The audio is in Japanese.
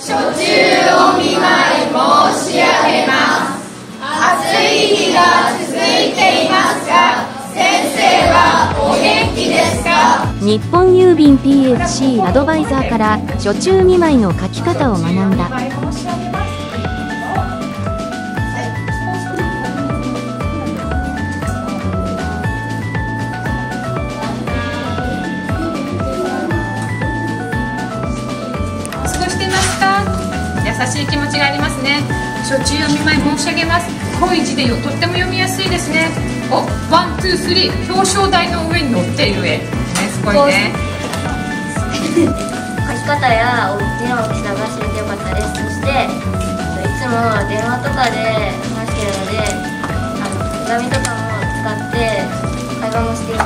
初中お見舞い申し上げます。暑い日が続いていますが先生はお元気ですか？日本郵便 PFC アドバイザーから初中見舞いの書き方を学んだ。しい気持ちがありますね。初中お見舞い申し上げます。濃い字でよとっても読みやすいですね。お one two three。表彰台の上に乗っている絵。ねすごいね。書き方や字の大きさが知れてよかったです。そしていつも電話とかで話してるのであの手紙とかも使って会話もしてい